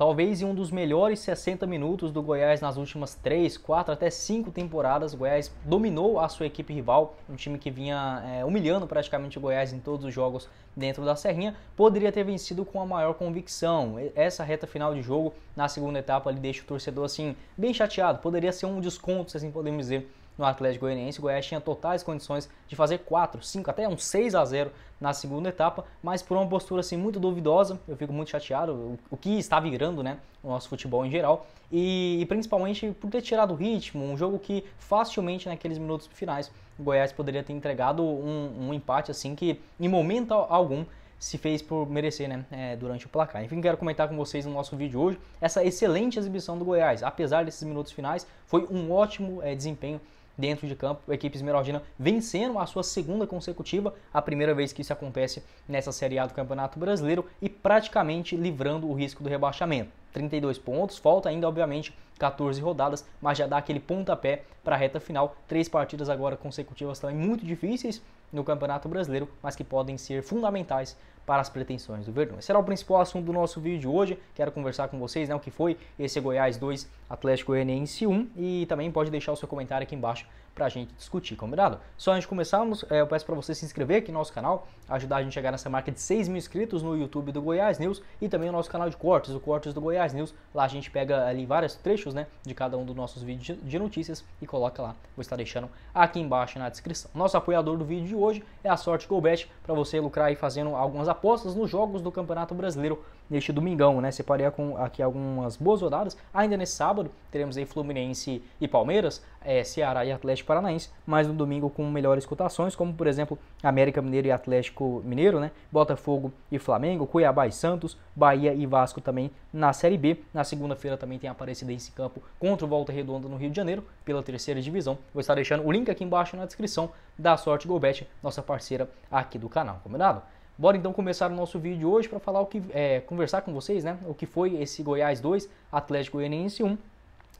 talvez em um dos melhores 60 minutos do Goiás nas últimas 3, 4, até 5 temporadas. O Goiás dominou a sua equipe rival, um time que vinha é, humilhando praticamente o Goiás em todos os jogos dentro da Serrinha. Poderia ter vencido com a maior convicção. Essa reta final de jogo, na segunda etapa, ele deixa o torcedor assim, bem chateado. Poderia ser um desconto, se assim podemos dizer no Atlético Goianiense. O Goiás tinha totais condições de fazer 4, 5, até um 6 a 0 na segunda etapa, mas por uma postura assim muito duvidosa, eu fico muito chateado, o, o que está virando, né, o nosso futebol em geral, e, e, principalmente por ter tirado o ritmo, um jogo que facilmente naqueles minutos finais o Goiás poderia ter entregado um, um empate assim que em momento algum se fez por merecer né, é, durante o placar. Enfim, quero comentar com vocês no nosso vídeo hoje essa excelente exibição do Goiás. Apesar desses minutos finais, foi um ótimo é, desempenho dentro de campo, a equipe esmeraldina vencendo a sua segunda consecutiva, a primeira vez que isso acontece nessa Série A do Campeonato Brasileiro e praticamente livrando o risco do rebaixamento. 32 pontos, falta ainda obviamente 14 rodadas, mas já dá aquele pontapé para a reta final. Três partidas agora consecutivas também muito difíceis no Campeonato Brasileiro, mas que podem ser fundamentais para as pretensões do Verdão. Esse será o principal assunto do nosso vídeo de hoje. Quero conversar com vocês, né, o que foi esse Goiás 2, Atlético Goianiense 1 e também pode deixar o seu comentário aqui embaixo para a gente discutir, combinado? Só antes de começarmos, é, eu peço para você se inscrever aqui no nosso canal, ajudar a gente a chegar nessa marca de 6 mil inscritos no YouTube do Goiás News e também o nosso canal de cortes, o Cortes do Goiás News. Lá a gente pega ali vários trechos né, de cada um dos nossos vídeos de notícias e coloca lá. Vou estar deixando aqui embaixo na descrição. Nosso apoiador do vídeo de hoje é a Sorte GoBet, para você lucrar aí fazendo algumas apostas nos jogos do Campeonato Brasileiro neste domingão, né? Separei aqui algumas boas rodadas. Ainda nesse sábado teremos aí Fluminense e Palmeiras, é, Ceará e Atlético Paranaense, mas no domingo com melhores cotações, como por exemplo América Mineiro e Atlético Mineiro, né? Botafogo e Flamengo, Cuiabá e Santos, Bahia e Vasco também na Série B. Na segunda-feira também tem a Aparecidense em campo contra o Volta Redonda no Rio de Janeiro, pela terceira divisão. Vou estar deixando o link aqui embaixo na descrição da Sorte Golbet, nossa parceira aqui do canal, combinado? Bora então começar o nosso vídeo hoje para falar o que é, conversar com vocês, né? O que foi esse Goiás 2, Atlético Goianiense 1.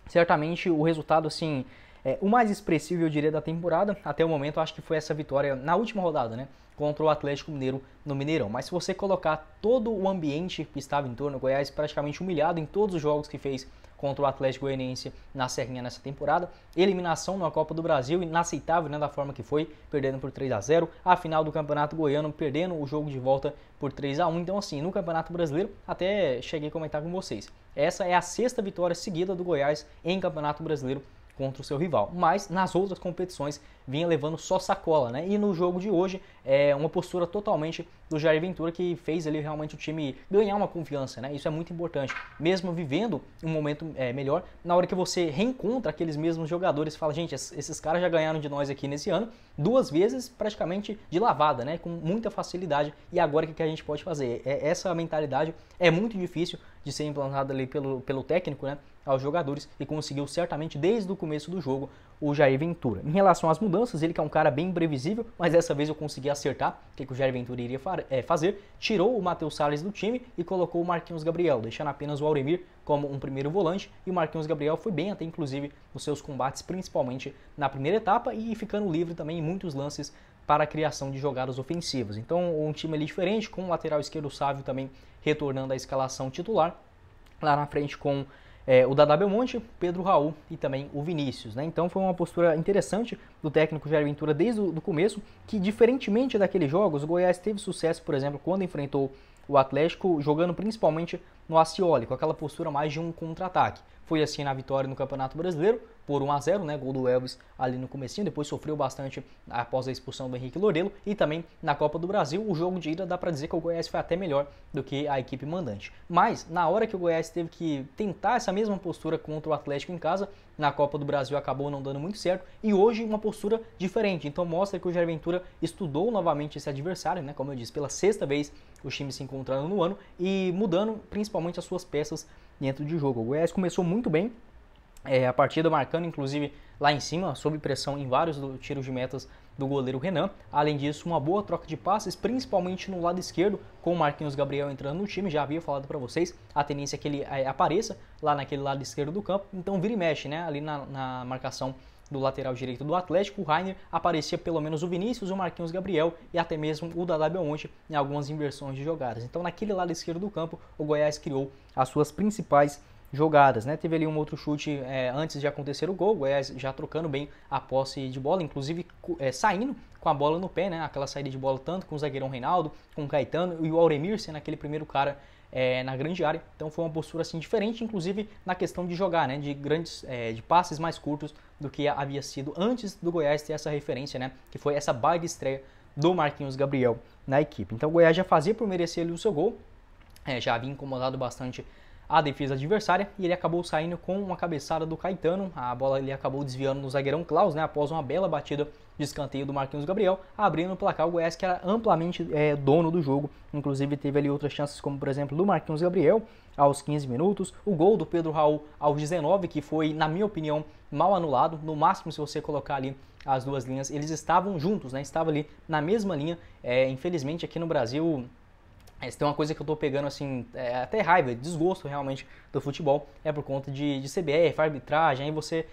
Certamente o resultado assim, é, o mais expressivo eu diria da temporada até o momento, acho que foi essa vitória na última rodada, né? Contra o Atlético Mineiro no Mineirão. Mas se você colocar todo o ambiente que estava em torno, do Goiás praticamente humilhado em todos os jogos que fez contra o Atlético Goianiense na Serrinha nessa temporada. Eliminação na Copa do Brasil, inaceitável né, da forma que foi, perdendo por 3 a 0 A final do Campeonato Goiano, perdendo o jogo de volta por 3 a 1 Então, assim, no Campeonato Brasileiro, até cheguei a comentar com vocês. Essa é a sexta vitória seguida do Goiás em Campeonato Brasileiro contra o seu rival. Mas nas outras competições vinha levando só sacola, né? E no jogo de hoje é uma postura totalmente do Jair Ventura que fez ali realmente o time ganhar uma confiança, né? Isso é muito importante. Mesmo vivendo um momento é, melhor, na hora que você reencontra aqueles mesmos jogadores, fala, gente, esses caras já ganharam de nós aqui nesse ano duas vezes praticamente de lavada, né? Com muita facilidade. E agora o que a gente pode fazer? É, essa mentalidade é muito difícil de ser implantada ali pelo, pelo técnico, né? Aos jogadores e conseguiu certamente desde o começo do jogo o Jair Ventura. Em relação às mudanças, ele que é um cara bem imprevisível, mas dessa vez eu consegui acertar o que, que o Jair Ventura iria é, fazer. Tirou o Matheus Salles do time e colocou o Marquinhos Gabriel, deixando apenas o Auremir como um primeiro volante. E o Marquinhos Gabriel foi bem até inclusive nos seus combates, principalmente na primeira etapa e ficando livre também em muitos lances para a criação de jogadas ofensivas. Então, um time ali diferente, com o lateral esquerdo Sávio também retornando à escalação titular. Lá na frente com é, o Dada Belmonte, Pedro Raul e também o Vinícius. Né? Então foi uma postura interessante do técnico Jair Ventura desde o começo, que diferentemente daqueles jogos, o Goiás teve sucesso, por exemplo, quando enfrentou o Atlético, jogando principalmente no Acioli, com aquela postura mais de um contra-ataque. Foi assim na vitória no Campeonato Brasileiro, por 1 a 0 né? Gol do Elvis ali no comecinho, depois sofreu bastante após a expulsão do Henrique Lorelo e também na Copa do Brasil, o jogo de ida dá para dizer que o Goiás foi até melhor do que a equipe mandante. Mas na hora que o Goiás teve que tentar essa mesma postura contra o Atlético em casa, na Copa do Brasil acabou não dando muito certo e hoje uma postura diferente. Então mostra que o Jair Ventura estudou novamente esse adversário, né? Como eu disse, pela sexta vez os times se encontrando no ano e mudando principalmente as suas peças dentro de jogo. O Goiás começou muito bem, é, a partida marcando inclusive lá em cima, sob pressão em vários tiros de metas do goleiro Renan. Além disso, uma boa troca de passes, principalmente no lado esquerdo, com o Marquinhos Gabriel entrando no time. Já havia falado para vocês a tendência é que ele é, apareça lá naquele lado esquerdo do campo. Então vira e mexe, né? Ali na, na marcação do lateral direito do Atlético, o Rainer, aparecia pelo menos o Vinícius, o Marquinhos Gabriel e até mesmo o Dadá Belmonte em algumas inversões de jogadas. Então, naquele lado esquerdo do campo, o Goiás criou as suas principais jogadas, né? Teve ali um outro chute é, antes de acontecer o gol, o Goiás já trocando bem a posse de bola, inclusive é, saindo com a bola no pé, né? Aquela saída de bola tanto com o zagueirão Reinaldo, com o Caetano e o Auremir sendo aquele primeiro cara é, na grande área. Então foi uma postura assim diferente, inclusive na questão de jogar, né? De grandes, é, de passes mais curtos do que havia sido antes do Goiás ter essa referência, né? Que foi essa baita estreia do Marquinhos Gabriel na equipe. Então o Goiás já fazia por merecer ali o seu gol, é, já havia incomodado bastante a defesa adversária e ele acabou saindo com uma cabeçada do Caetano. A bola ele acabou desviando no zagueirão Klaus, né, após uma bela batida de escanteio do Marquinhos Gabriel, abrindo o placar o Goiás que era amplamente é, dono do jogo. Inclusive teve ali outras chances, como por exemplo do Marquinhos Gabriel aos 15 minutos, o gol do Pedro Raul aos 19, que foi, na minha opinião, mal anulado. No máximo, se você colocar ali as duas linhas, eles estavam juntos, né? Estavam ali na mesma linha. É, infelizmente aqui no Brasil essa tem uma coisa que eu tô pegando assim, é, até raiva, desgosto realmente do futebol, é por conta de, de arbitragem, aí você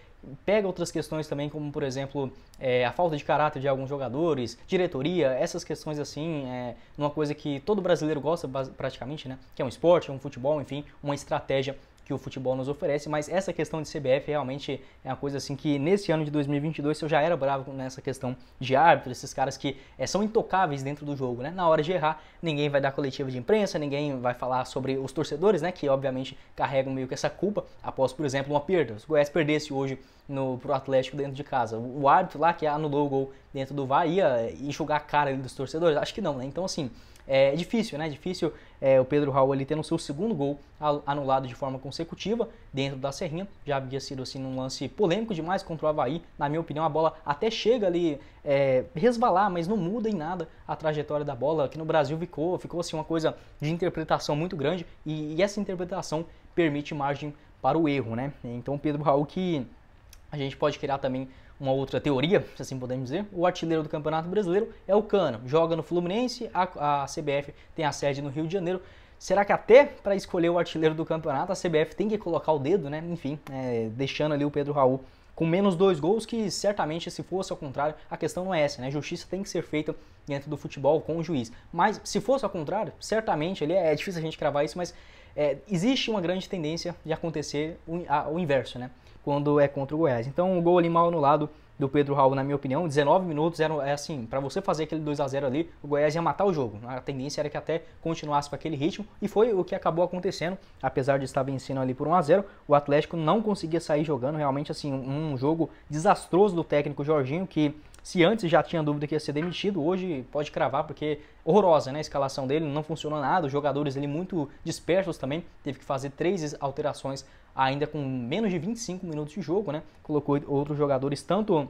pega outras questões também, como por exemplo é, a falta de caráter de alguns jogadores, diretoria, essas questões assim, é uma coisa que todo brasileiro gosta praticamente, né? Que é um esporte, é um futebol, enfim, uma estratégia que o futebol nos oferece, mas essa questão de CBF realmente é uma coisa assim que nesse ano de 2022 eu já era bravo nessa questão de árbitro, esses caras que é, são intocáveis dentro do jogo, né? Na hora de errar, ninguém vai dar coletiva de imprensa, ninguém vai falar sobre os torcedores, né? Que obviamente carregam meio que essa culpa após, por exemplo, uma perda. Se o Goiás perdesse hoje no, pro Atlético dentro de casa, o árbitro lá que anulou o gol dentro do VAR ia enxugar a cara dos torcedores? Acho que não, né? Então assim, é difícil, né? Difícil é, o Pedro Raul ali tendo o seu segundo gol anulado de forma consecutiva dentro da Serrinha. Já havia sido assim um lance polêmico demais contra o Havaí. Na minha opinião, a bola até chega ali é, resvalar, mas não muda em nada a trajetória da bola. Aqui no Brasil ficou, ficou assim uma coisa de interpretação muito grande e, e essa interpretação permite margem para o erro, né? Então Pedro Raul que a gente pode criar também uma outra teoria, se assim podemos dizer, o artilheiro do Campeonato Brasileiro é o Cano. Joga no Fluminense, a, a CBF tem a sede no Rio de Janeiro. Será que até para escolher o artilheiro do campeonato a CBF tem que colocar o dedo, né? Enfim, é, deixando ali o Pedro Raul com menos dois gols, que certamente se fosse ao contrário, a questão não é essa, né? Justiça tem que ser feita dentro do futebol com o juiz. Mas se fosse ao contrário, certamente, ele é, é difícil a gente cravar isso, mas é, existe uma grande tendência de acontecer o, a, o inverso, né? Quando é contra o Goiás. Então, o gol ali mal anulado do Pedro Raul, na minha opinião, 19 minutos era é assim, para você fazer aquele 2 a 0 ali, o Goiás ia matar o jogo. A tendência era que até continuasse com aquele ritmo e foi o que acabou acontecendo, apesar de estar vencendo ali por 1 a 0, o Atlético não conseguia sair jogando, realmente assim, um jogo desastroso do técnico Jorginho que se antes já tinha dúvida que ia ser demitido, hoje pode cravar, porque horrorosa, né? A escalação dele não funcionou nada, os jogadores ele muito dispersos também, teve que fazer três alterações ainda com menos de 25 minutos de jogo, né? Colocou outros jogadores tanto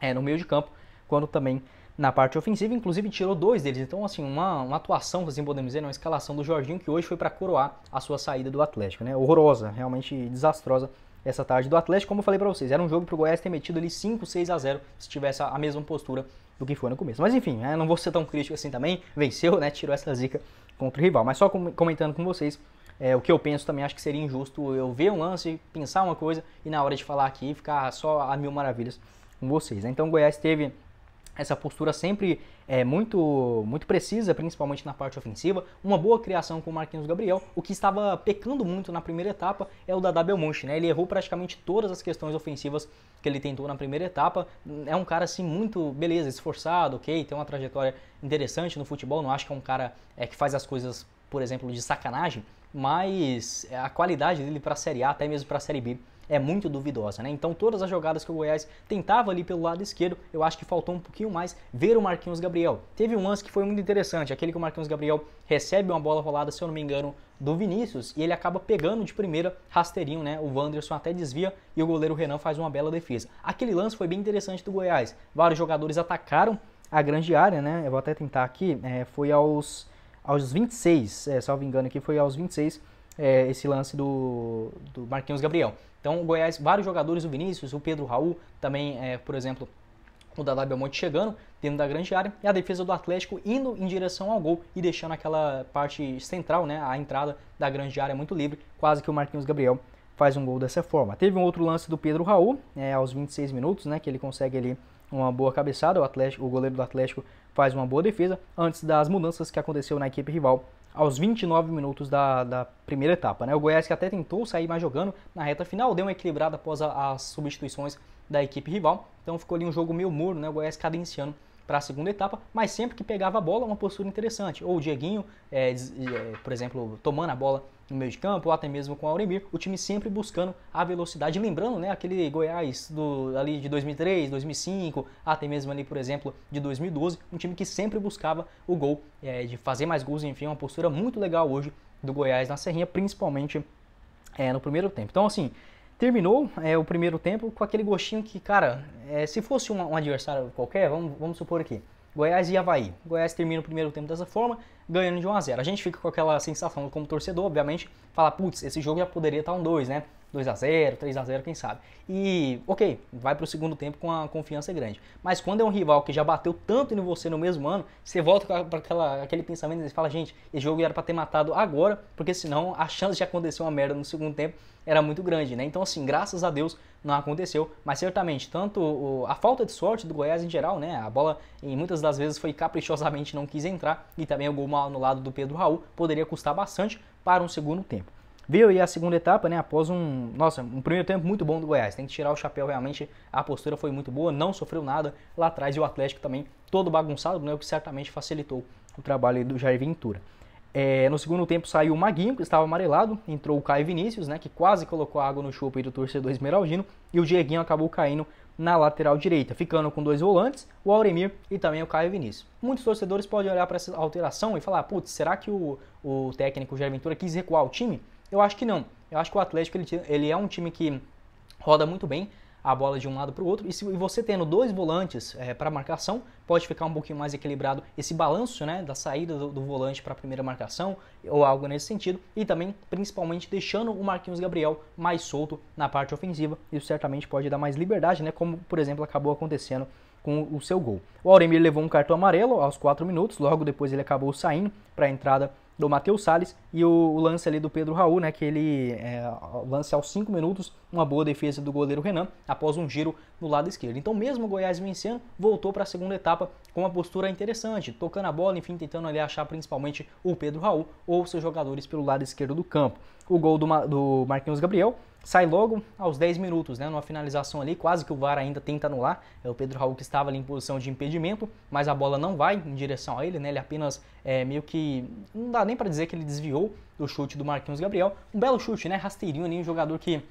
é, no meio de campo quanto também na parte ofensiva, inclusive tirou dois deles. Então, assim, uma, uma atuação, assim podemos dizer, uma escalação do Jorginho que hoje foi para coroar a sua saída do Atlético, né? Horrorosa, realmente desastrosa essa tarde do Atlético. Como eu falei para vocês, era um jogo para o Goiás ter metido ali 5, 6 a 0 se tivesse a mesma postura do que foi no começo. Mas enfim, né, não vou ser tão crítico assim também. Venceu, né? Tirou essa zica contra o rival. Mas só comentando com vocês, é, o que eu penso também, acho que seria injusto eu ver um lance, pensar uma coisa e na hora de falar aqui ficar só a mil maravilhas com vocês. Né? Então o Goiás teve essa postura sempre é muito muito precisa, principalmente na parte ofensiva. Uma boa criação com o Marquinhos Gabriel. O que estava pecando muito na primeira etapa é o Dadá Belmonte, né? Ele errou praticamente todas as questões ofensivas que ele tentou na primeira etapa. É um cara assim muito, beleza, esforçado, ok, tem uma trajetória interessante no futebol. Não acho que é um cara é, que faz as coisas, por exemplo, de sacanagem, mas a qualidade dele para a Série A, até mesmo para a Série B, é muito duvidosa, né? Então todas as jogadas que o Goiás tentava ali pelo lado esquerdo, eu acho que faltou um pouquinho mais ver o Marquinhos Gabriel. Teve um lance que foi muito interessante, aquele que o Marquinhos Gabriel recebe uma bola rolada, se eu não me engano, do Vinícius e ele acaba pegando de primeira rasteirinho, né? O Wanderson até desvia e o goleiro Renan faz uma bela defesa. Aquele lance foi bem interessante do Goiás. Vários jogadores atacaram a grande área, né? Eu vou até tentar aqui, é, foi aos aos 26, é, salvo engano aqui, foi aos 26 é, esse lance do, do Marquinhos Gabriel. Então o Goiás, vários jogadores, o Vinícius, o Pedro Raul, também, é, por exemplo, o Dadá Belmonte chegando dentro da grande área e a defesa do Atlético indo em direção ao gol e deixando aquela parte central, né, a entrada da grande área muito livre, quase que o Marquinhos Gabriel faz um gol dessa forma. Teve um outro lance do Pedro Raul, é, aos 26 minutos, né, que ele consegue ali uma boa cabeçada, o, Atlético, o goleiro do Atlético faz uma boa defesa, antes das mudanças que aconteceu na equipe rival aos 29 minutos da, da primeira etapa. Né? O Goiás que até tentou sair mais jogando na reta final, deu uma equilibrada após a, as substituições da equipe rival, então ficou ali um jogo meio morno, né? o Goiás cadenciando para a segunda etapa, mas sempre que pegava a bola, uma postura interessante. Ou o Dieguinho, é, é, por exemplo, tomando a bola no meio de campo, ou até mesmo com o Auremir, o time sempre buscando a velocidade. Lembrando, né, aquele Goiás do, ali de 2003, 2005, até mesmo ali, por exemplo, de 2012, um time que sempre buscava o gol, é, de fazer mais gols, enfim, uma postura muito legal hoje do Goiás na Serrinha, principalmente é, no primeiro tempo. Então, assim, terminou é, o primeiro tempo com aquele gostinho que, cara, é, se fosse um, um, adversário qualquer, vamos, vamos supor aqui, Goiás e Havaí. Goiás termina o primeiro tempo dessa forma, ganhando de 1 a 0 A gente fica com aquela sensação como torcedor, obviamente, fala, putz, esse jogo já poderia estar um 2, né? 2 a 0 3 a 0 quem sabe. E, ok, vai para o segundo tempo com a confiança grande. Mas quando é um rival que já bateu tanto em você no mesmo ano, você volta para aquele pensamento e fala, gente, esse jogo era para ter matado agora, porque senão a chance de acontecer uma merda no segundo tempo era muito grande, né? Então, assim, graças a Deus não aconteceu, mas certamente, tanto a falta de sorte do Goiás em geral, né? A bola, em muitas das vezes, foi caprichosamente não quis entrar, e também o gol mal no lado do Pedro Raul poderia custar bastante para um segundo tempo. Veio aí a segunda etapa, né? Após um, nossa, um primeiro tempo muito bom do Goiás. Tem que tirar o chapéu realmente. A postura foi muito boa, não sofreu nada lá atrás e o Atlético também todo bagunçado, né? O que certamente facilitou o trabalho do Jair Ventura. É, no segundo tempo saiu o Maguinho, que estava amarelado, entrou o Caio Vinícius, né, que quase colocou água no chope do torcedor esmeraldino, e o Dieguinho acabou caindo na lateral direita, ficando com dois volantes, o Auremir e também o Caio Vinícius. Muitos torcedores podem olhar para essa alteração e falar, putz, será que o, o técnico Jair Ventura quis recuar o time? Eu acho que não. Eu acho que o Atlético ele, ele é um time que roda muito bem, a bola de um lado para o outro. E se você tendo dois volantes é, para marcação, pode ficar um pouquinho mais equilibrado esse balanço né, da saída do, do volante para a primeira marcação ou algo nesse sentido. E também, principalmente, deixando o Marquinhos Gabriel mais solto na parte ofensiva. Isso certamente pode dar mais liberdade, né, como por exemplo acabou acontecendo com o seu gol. O Auremir levou um cartão amarelo aos 4 minutos, logo depois ele acabou saindo para a entrada do Matheus Salles e o, lance ali do Pedro Raul, né, que ele é, lance aos 5 minutos, uma boa defesa do goleiro Renan após um giro no lado esquerdo. Então, mesmo o Goiás vencendo, voltou para a segunda etapa com uma postura interessante, tocando a bola, enfim, tentando ali achar principalmente o Pedro Raul ou seus jogadores pelo lado esquerdo do campo. O gol do, do Marquinhos Gabriel. Sai logo aos 10 minutos, né, numa finalização ali, quase que o VAR ainda tenta anular, é o Pedro Raul que estava ali em posição de impedimento, mas a bola não vai em direção a ele, né, ele apenas é, meio que, não dá nem para dizer que ele desviou do chute do Marquinhos Gabriel, um belo chute, né, rasteirinho ali, um jogador que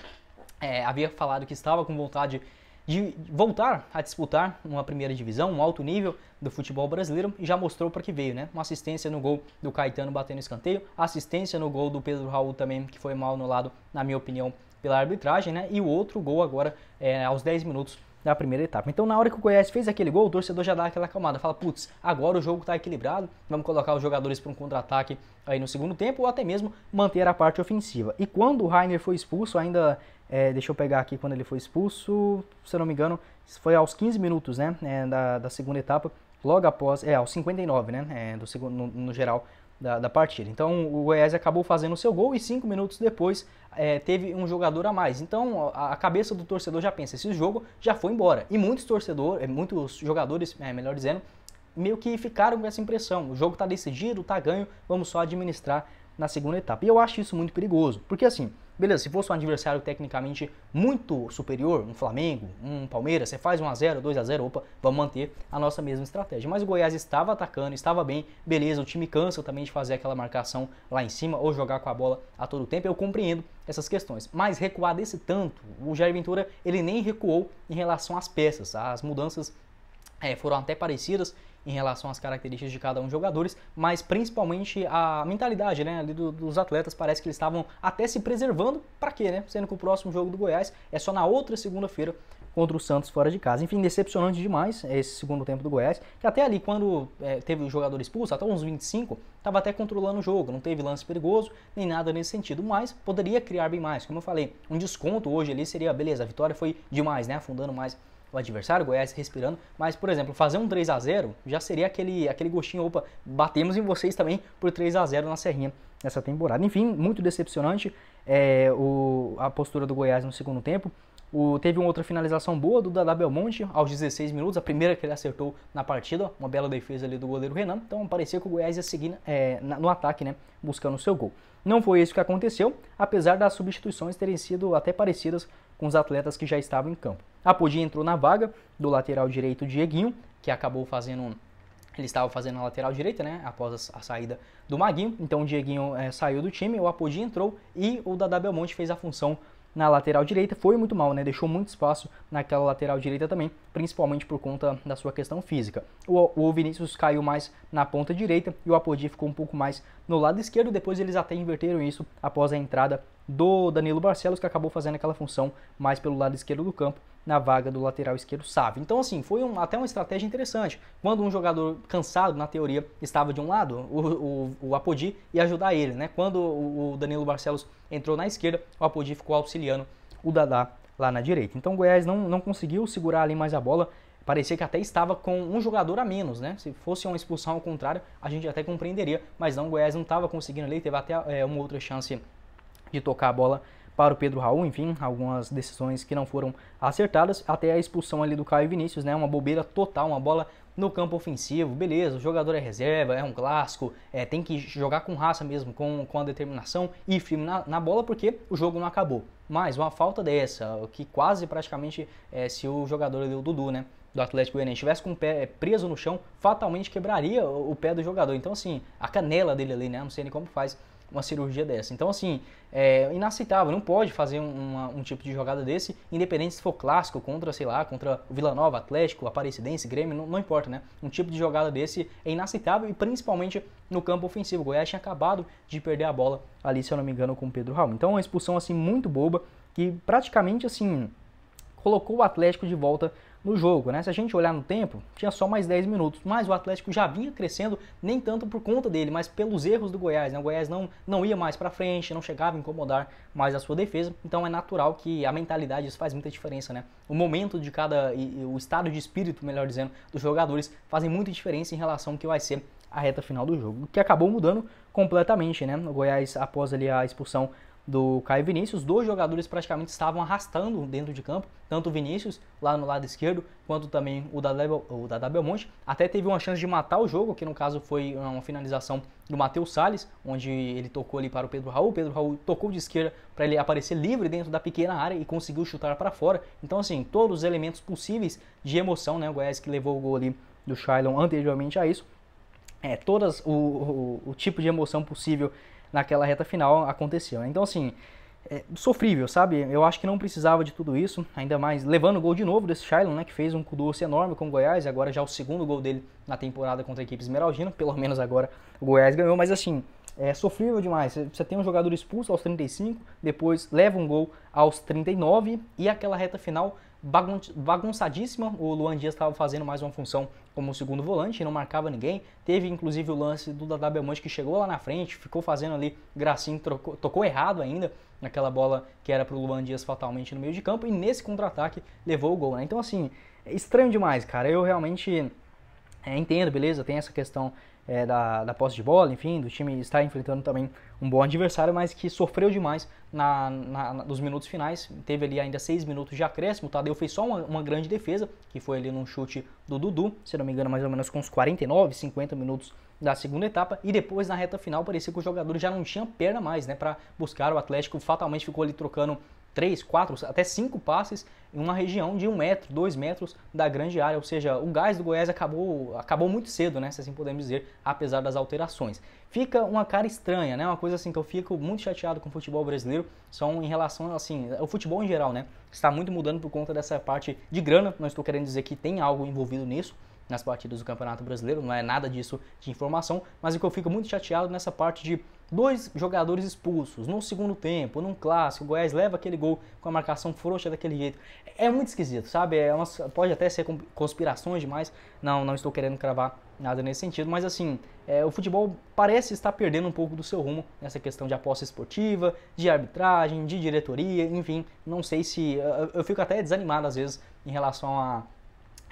é, havia falado que estava com vontade de voltar a disputar uma primeira divisão, um alto nível do futebol brasileiro e já mostrou para que veio, né? Uma assistência no gol do Caetano batendo escanteio, assistência no gol do Pedro Raul também, que foi mal anulado, na minha opinião, pela arbitragem, né? E o outro gol agora é, aos 10 minutos da primeira etapa. Então, na hora que o Goiás fez aquele gol, o torcedor já dá aquela acalmada, fala: putz, agora o jogo está equilibrado, vamos colocar os jogadores para um contra-ataque aí no segundo tempo ou até mesmo manter a parte ofensiva. E quando o Rainer foi expulso, ainda, é, deixa eu pegar aqui quando ele foi expulso, se eu não me engano, foi aos 15 minutos né, é, da, da segunda etapa, logo após, é, aos 59, né, é, do segundo, no, no geral, da, da, partida. Então o Goiás acabou fazendo o seu gol e cinco minutos depois é, teve um jogador a mais. Então a, a, cabeça do torcedor já pensa, esse jogo já foi embora. E muitos torcedores, é, muitos jogadores, é, melhor dizendo, meio que ficaram com essa impressão. O jogo está decidido, está ganho, vamos só administrar na segunda etapa. E eu acho isso muito perigoso, porque assim, beleza, se fosse um adversário tecnicamente muito superior, um Flamengo, um Palmeiras, você faz 1 a 0, 2 a 0, opa, vamos manter a nossa mesma estratégia. Mas o Goiás estava atacando, estava bem, beleza, o time cansa também de fazer aquela marcação lá em cima ou jogar com a bola a todo tempo. Eu compreendo essas questões. Mas recuar desse tanto, o Jair Ventura, ele nem recuou em relação às peças, as mudanças é, foram até parecidas em relação às características de cada um dos jogadores, mas principalmente a mentalidade né, do, dos atletas. Parece que eles estavam até se preservando para quê, né? Sendo que o próximo jogo do Goiás é só na outra segunda-feira contra o Santos fora de casa. Enfim, decepcionante demais esse segundo tempo do Goiás, que até ali, quando é, teve o jogador expulso, até uns 25, estava até controlando o jogo, não teve lance perigoso, nem nada nesse sentido, mas poderia criar bem mais. Como eu falei, um desconto hoje ali seria, beleza, a vitória foi demais, né? Afundando mais o adversário, Goiás respirando, mas, por exemplo, fazer um 3 a 0 já seria aquele, aquele gostinho, opa, batemos em vocês também por 3 a 0 na Serrinha nessa temporada. Enfim, muito decepcionante. é, o, a postura do Goiás no segundo tempo. O, teve uma outra finalização boa do Dada Belmonte aos 16 minutos, a primeira que ele acertou na partida, uma bela defesa ali do goleiro Renan. Então parecia que o Goiás ia seguir é, no ataque, né, buscando o seu gol. Não foi isso que aconteceu, apesar das substituições terem sido até parecidas com os atletas que já estavam em campo. A Podi entrou na vaga do lateral direito Dieguinho, que acabou fazendo ele estava fazendo a lateral direita, né? Após a, saída do Maguinho. Então o Dieguinho é, saiu do time, o Apodi entrou e o Dada Belmonte fez a função na lateral direita. Foi muito mal, né? Deixou muito espaço naquela lateral direita também, principalmente por conta da sua questão física. O, o Vinícius caiu mais na ponta direita e o Apodi ficou um pouco mais no lado esquerdo. Depois eles até inverteram isso após a entrada do Danilo Barcelos, que acabou fazendo aquela função mais pelo lado esquerdo do campo, na vaga do lateral esquerdo Sávio. Então, assim, foi um, até uma estratégia interessante. Quando um jogador cansado, na teoria, estava de um lado, o, o, o Apodi ia ajudar ele, né? Quando o, o Danilo Barcelos entrou na esquerda, o Apodi ficou auxiliando o Dadá lá na direita. Então, o Goiás não, não conseguiu segurar ali mais a bola. Parecia que até estava com um jogador a menos, né? Se fosse uma expulsão ao contrário, a gente até compreenderia, mas não, o Goiás não estava conseguindo ali, teve até é, uma outra chance de tocar a bola para o Pedro Raul, enfim, algumas decisões que não foram acertadas, até a expulsão ali do Caio Vinícius, né, uma bobeira total, uma bola no campo ofensivo, beleza, o jogador é reserva, é um clássico, é, tem que jogar com raça mesmo, com, com a determinação e firme na, na bola, porque o jogo não acabou. Mas uma falta dessa, que quase praticamente, é, se o jogador ali, o Dudu, né, do Atlético Goianiense estivesse com o pé é, preso no chão, fatalmente quebraria o, o pé do jogador. Então, assim, a canela dele ali, né, não sei nem como faz, uma cirurgia dessa. Então, assim, é inaceitável, não pode fazer uma, um tipo de jogada desse, independente se for clássico contra, sei lá, contra o Vila Nova, Atlético, Aparecidense, Grêmio, não, não, importa, né? Um tipo de jogada desse é inaceitável e principalmente no campo ofensivo. O Goiás tinha acabado de perder a bola ali, se eu não me engano, com o Pedro Raul. Então, uma expulsão, assim, muito boba, que praticamente, assim, colocou o Atlético de volta no jogo, né? Se a gente olhar no tempo, tinha só mais 10 minutos, mas o Atlético já vinha crescendo, nem tanto por conta dele, mas pelos erros do Goiás, né? O Goiás não, não ia mais para frente, não chegava a incomodar mais a sua defesa, então é natural que a mentalidade isso faz muita diferença, né? O momento de cada, e, o estado de espírito, melhor dizendo, dos jogadores fazem muita diferença em relação ao que vai ser a reta final do jogo, que acabou mudando completamente, né? O Goiás, após ali a expulsão do Caio Vinícius. Dois jogadores praticamente estavam arrastando dentro de campo, tanto o Vinícius lá no lado esquerdo, quanto também o Dada, Belmonte. Até teve uma chance de matar o jogo, que no caso foi uma finalização do Matheus Salles, onde ele tocou ali para o Pedro Raul. O Pedro Raul tocou de esquerda para ele aparecer livre dentro da pequena área e conseguiu chutar para fora. Então, assim, todos os elementos possíveis de emoção, né? O Goiás que levou o gol ali do Shailon anteriormente a isso. É, todas o, o, o tipo de emoção possível naquela reta final aconteceu. Né? Então, assim, é, sofrível, sabe? Eu acho que não precisava de tudo isso, ainda mais levando o gol de novo desse Shailon, né, que fez um kudoce enorme com o Goiás, agora já o segundo gol dele na temporada contra a equipe esmeraldina, pelo menos agora o Goiás ganhou, mas assim, é sofrível demais. Você tem um jogador expulso aos 35, depois leva um gol aos 39 e aquela reta final bagunçadíssima. O Luan Dias estava fazendo mais uma função como segundo volante, não marcava ninguém. Teve inclusive o lance do Dada Belmonte que chegou lá na frente, ficou fazendo ali gracinho, trocou, tocou errado ainda naquela bola que era para o Luan Dias fatalmente no meio de campo e nesse contra-ataque levou o gol. Né? Então, assim, é estranho demais, cara. Eu realmente é, entendo, beleza, tem essa questão é, da, da posse de bola, enfim, do time estar enfrentando também um bom adversário, mas que sofreu demais na, na, nos minutos finais. Teve ali ainda seis minutos de acréscimo. O Tadeu fez só uma, uma, grande defesa, que foi ali num chute do Dudu, se não me engano, mais ou menos com uns 49, 50 minutos da segunda etapa. E depois, na reta final, parecia que o jogador já não tinha perna mais, né, para buscar. O Atlético fatalmente ficou ali trocando três, quatro, até cinco passes em uma região de um metro, dois metros da grande área. Ou seja, o gás do Goiás acabou, acabou muito cedo, né? Se assim podemos dizer, apesar das alterações. Fica uma cara estranha, né? Uma coisa assim que eu fico muito chateado com o futebol brasileiro, são em relação, assim, o futebol em geral, né? Está muito mudando por conta dessa parte de grana. Não estou querendo dizer que tem algo envolvido nisso, nas partidas do Campeonato Brasileiro, não é nada disso de informação, mas o que eu fico muito chateado nessa parte de dois jogadores expulsos no segundo tempo, num clássico, o Goiás leva aquele gol com a marcação frouxa daquele jeito. É muito esquisito, sabe? É uma, pode até ser conspirações demais, não, não estou querendo cravar nada nesse sentido, mas assim, é, o futebol parece estar perdendo um pouco do seu rumo nessa questão de aposta esportiva, de arbitragem, de diretoria, enfim, não sei se. Eu, eu fico até desanimado às vezes em relação a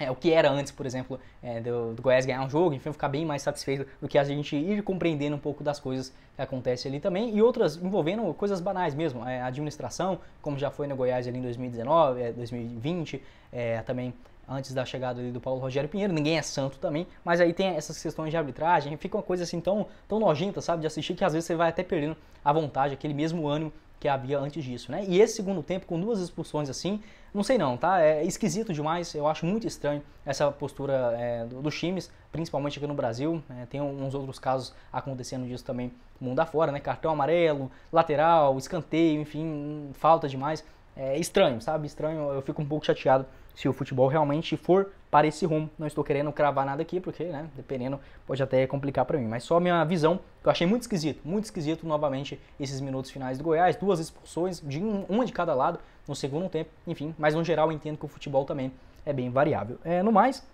é, o que era antes, por exemplo, é, do, do, Goiás ganhar um jogo, enfim, ficar bem mais satisfeito do que a gente ir compreendendo um pouco das coisas que acontecem ali também, e outras envolvendo coisas banais mesmo, é, administração, como já foi no Goiás ali em 2019, 2020, é, é, também antes da chegada do Paulo Rogério Pinheiro, ninguém é santo também, mas aí tem essas questões de arbitragem, fica uma coisa assim tão, tão nojenta, sabe, de assistir que às vezes você vai até perdendo a vontade, aquele mesmo ânimo que havia antes disso, né? E esse segundo tempo, com duas expulsões assim, não sei não, tá? É esquisito demais, eu acho muito estranho essa postura é, dos times, principalmente aqui no Brasil. É, tem uns outros casos acontecendo disso também mundo afora, né? Cartão amarelo, lateral, escanteio, enfim, falta demais. É estranho, sabe? Estranho, eu fico um pouco chateado se o futebol realmente for para esse rumo. Não estou querendo cravar nada aqui, porque, né, dependendo, pode até complicar para mim. Mas só minha visão, que eu achei muito esquisito, muito esquisito novamente esses minutos finais do Goiás, duas expulsões, de um, uma de cada lado no segundo tempo, enfim. Mas no geral eu entendo que o futebol também é bem variável. É, no mais,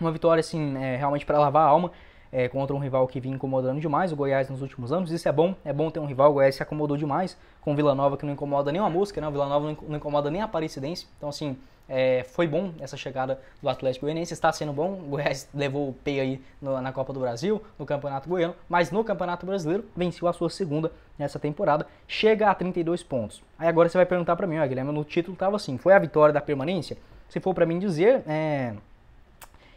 uma vitória assim, é, realmente para lavar a alma é, contra um rival que vinha incomodando demais, o Goiás nos últimos anos. Isso é bom, é bom ter um rival. O Goiás se acomodou demais com o Vila Nova, que não incomoda nem uma música, né? O Vila Nova não incomoda nem a Aparecidense. Então, assim, é, foi bom essa chegada do Atlético Goianiense, está sendo bom. O Goiás levou o P aí no, na Copa do Brasil, no Campeonato Goiano, mas no Campeonato Brasileiro venceu a sua segunda nessa temporada, chega a 32 pontos. Aí agora você vai perguntar para mim, ó, Guilherme, no título estava assim: foi a vitória da permanência? Se for para mim dizer, é,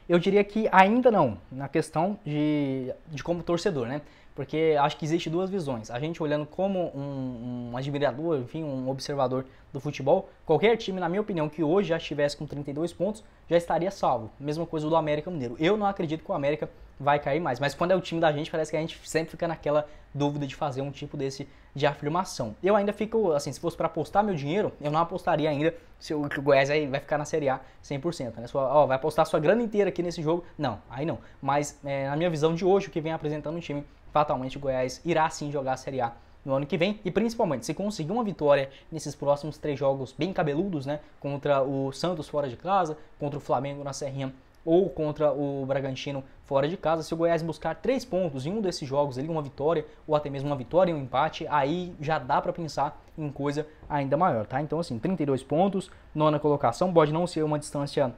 eu diria que ainda não, na questão de, de como torcedor, né? Porque acho que existe duas visões. A gente olhando como um, um admirador, enfim, um observador do futebol, qualquer time, na minha opinião, que hoje já estivesse com 32 pontos, já estaria salvo. Mesma coisa do América Mineiro. Eu não acredito que o América vai cair mais. Mas quando é o time da gente, parece que a gente sempre fica naquela dúvida de fazer um tipo desse de afirmação. Eu ainda fico, assim, se fosse para apostar meu dinheiro, eu não apostaria ainda se o, Goiás aí vai ficar na Série A 100%. Né? Sua, ó, vai apostar sua grana inteira aqui nesse jogo? Não, aí não. Mas é, na minha visão de hoje, o que vem apresentando o time, fatalmente o Goiás irá sim jogar a Série A no ano que vem e principalmente se conseguir uma vitória nesses próximos três jogos bem cabeludos, né, contra o Santos fora de casa, contra o Flamengo na Serrinha ou contra o Bragantino fora de casa. Se o Goiás buscar três pontos em um desses jogos, ali, uma vitória ou até mesmo uma vitória e um empate, aí já dá para pensar em coisa ainda maior, tá? Então assim, 32 pontos, nona colocação, pode não ser uma distância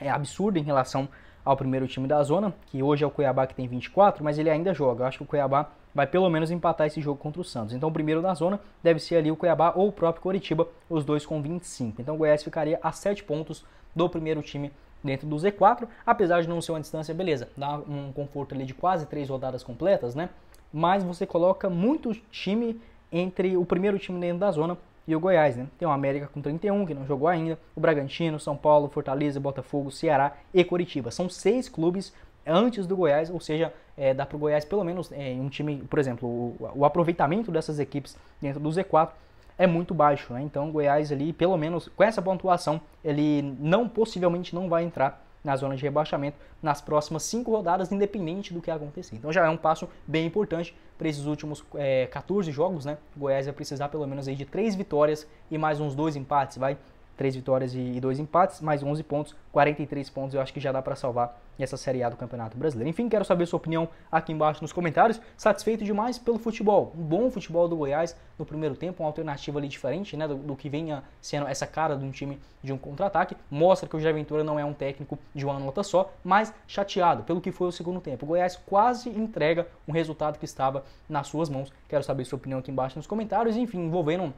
é, absurda em relação ao primeiro time da zona, que hoje é o Cuiabá que tem 24, mas ele ainda joga. Eu acho que o Cuiabá vai pelo menos empatar esse jogo contra o Santos. Então o primeiro da zona deve ser ali o Cuiabá ou o próprio Coritiba, os dois com 25. Então o Goiás ficaria a 7 pontos do primeiro time dentro do Z4, apesar de não ser uma distância, beleza, dá um conforto ali de quase três rodadas completas, né? Mas você coloca muito time entre o primeiro time dentro da zona e o Goiás, né? Tem o América com 31, que não jogou ainda, o Bragantino, São Paulo, Fortaleza, Botafogo, Ceará e Curitiba. São seis clubes antes do Goiás, ou seja, é, dá para o Goiás pelo menos é, um time, por exemplo, o, o aproveitamento dessas equipes dentro do Z4 é muito baixo, né? Então o Goiás ali, pelo menos com essa pontuação, ele não possivelmente não vai entrar na zona de rebaixamento nas próximas cinco rodadas, independente do que acontecer. Então já é um passo bem importante para esses últimos é, 14 jogos, né? O Goiás vai precisar pelo menos aí de três vitórias e mais uns dois empates, vai três vitórias e dois empates, mais 11 pontos, 43 pontos, eu acho que já dá para salvar essa Série A do Campeonato Brasileiro. Enfim, quero saber sua opinião aqui embaixo nos comentários. Satisfeito demais pelo futebol, um bom futebol do Goiás no primeiro tempo, uma alternativa ali diferente, né, do, do que vinha sendo essa cara de um time de um contra-ataque. Mostra que o Jair Ventura não é um técnico de uma nota só, mas chateado pelo que foi o segundo tempo. O Goiás quase entrega um resultado que estava nas suas mãos. Quero saber sua opinião aqui embaixo nos comentários. Enfim, envolvendo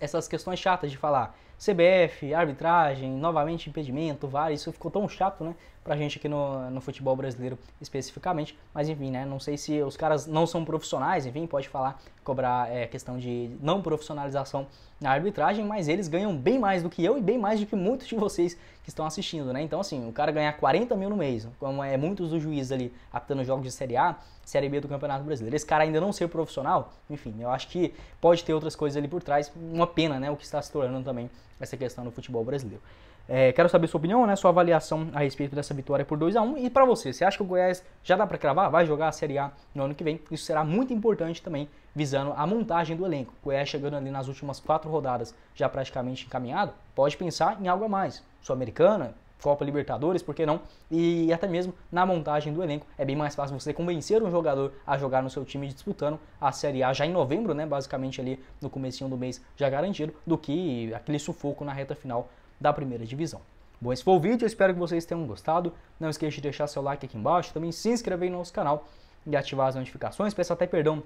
essas questões chatas de falar CBF, arbitragem, novamente impedimento, VAR, isso ficou tão chato, né, pra gente aqui no, no futebol brasileiro especificamente, mas enfim, né, não sei se os caras não são profissionais, enfim, pode falar, cobrar é, questão de não profissionalização na arbitragem, mas eles ganham bem mais do que eu e bem mais do que muitos de vocês que estão assistindo, né, então assim, o cara ganhar 40 mil no mês, como é muitos dos juízes ali apitando jogos de Série A, Série B do Campeonato Brasileiro, esse cara ainda não ser profissional, enfim, eu acho que pode ter outras coisas ali por trás, uma pena, né, o que está se tornando também essa questão no futebol brasileiro. É, quero saber sua opinião, né, sua avaliação a respeito dessa vitória por 2 a 1 E para você, você acha que o Goiás já dá para cravar? Vai jogar a Série A no ano que vem? Isso será muito importante também, visando a montagem do elenco. O Goiás chegando ali nas últimas quatro rodadas, já praticamente encaminhado, pode pensar em algo a mais. Sul-Americana, Copa Libertadores, por que não? E até mesmo na montagem do elenco. É bem mais fácil você convencer um jogador a jogar no seu time disputando a Série A já em novembro, né? Basicamente ali no comecinho do mês já garantido, do que aquele sufoco na reta final da primeira divisão. Bom, esse foi o vídeo, eu espero que vocês tenham gostado. Não esqueça de deixar seu like aqui embaixo, também se inscrever no nosso canal e ativar as notificações. Peço até perdão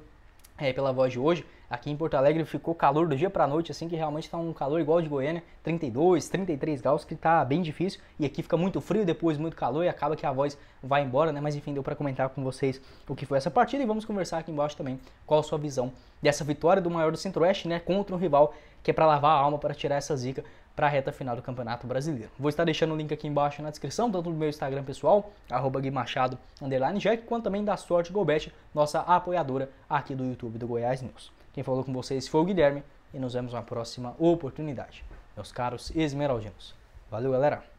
é, pela voz de hoje. Aqui em Porto Alegre ficou calor do dia para noite, assim que realmente está um calor igual de Goiânia, 32, 33 graus, que está bem difícil. E aqui fica muito frio, depois muito calor e acaba que a voz vai embora, né? Mas enfim, deu para comentar com vocês o que foi essa partida e vamos conversar aqui embaixo também qual a sua visão dessa vitória do maior do Centro-Oeste, né, contra um rival que é para lavar a alma para tirar essa zica para a reta final do Campeonato Brasileiro. Vou estar deixando o link aqui embaixo na descrição, tanto do meu Instagram pessoal, arroba Machado, underline Jack, quanto também da Sorte Golbet, nossa apoiadora aqui do YouTube do Goiás News. Quem falou com vocês foi o Guilherme e nos vemos na próxima oportunidade. Meus caros esmeraldinos. Valeu, galera!